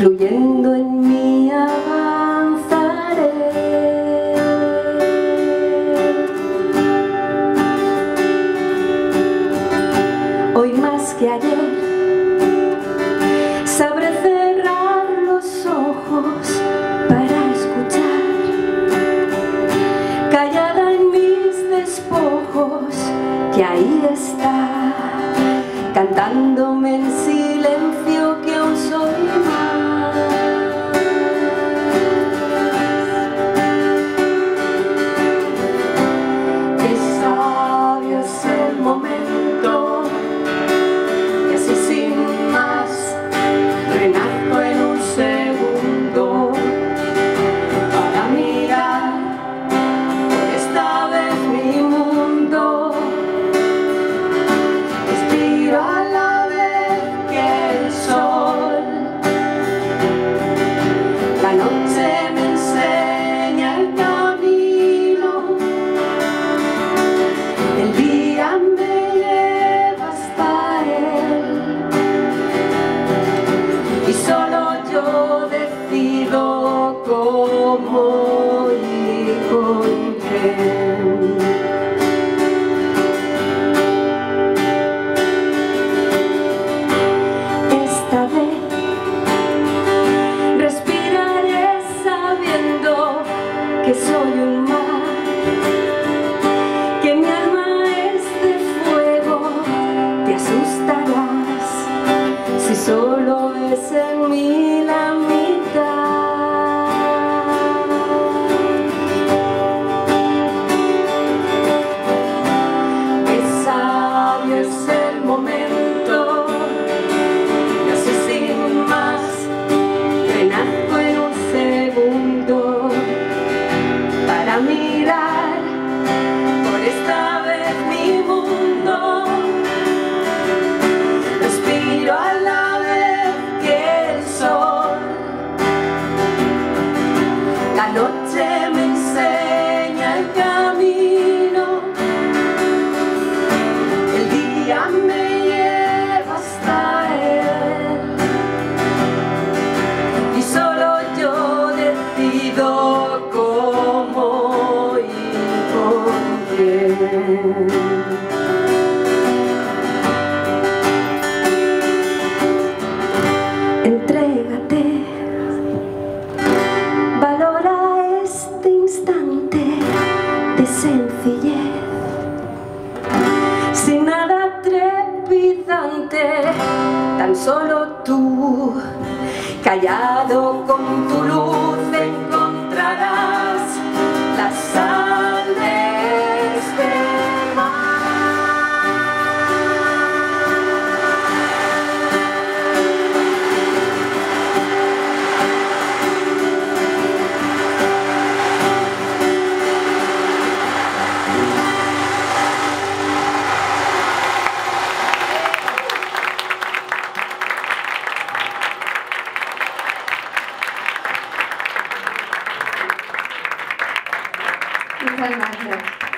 fluyendo en mí avanzaré. Hoy más que ayer sabré cerrar los ojos para escuchar, callada en mis despojos, que ahí está, Esta vez respiraré sabiendo que soy un mar que mi alma es de fuego, te asustarás si solo ves en mí Entrégate, valora este instante de sencillez, sin nada trepidante, tan solo tú, callado con tu luz encontrarás very much.